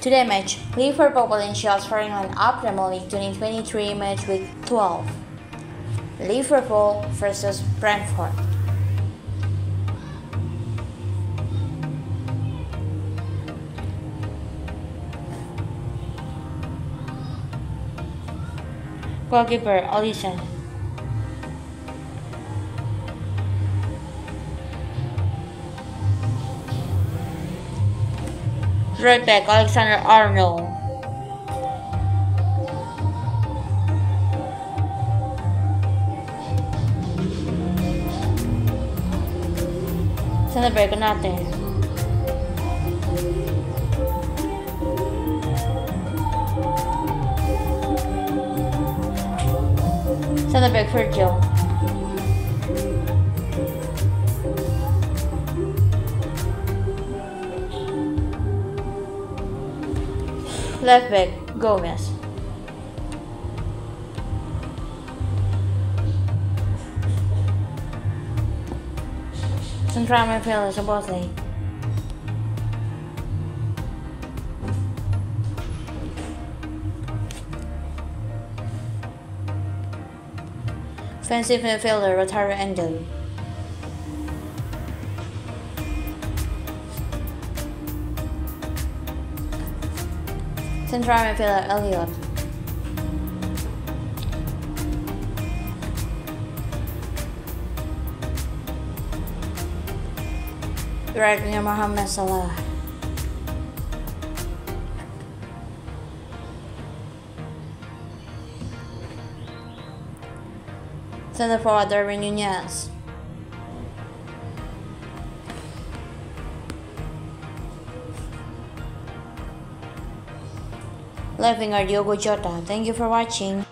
Today match, Liverpool potentials for England up Premier League 2023 match week 12. Liverpool versus Brentford. Goalkeeper Alisson. Right back Alexander Arnold. Center back Konate. Center back Virgil. Left back Gomez. Central midfielder Szoboszlai. Offensive midfielder Wataru Endo. Central midfielder Elliott. Right winger Mohamed Salah. Center forward Darwin Nunez. Left our Diogo Jota. Thank you for watching.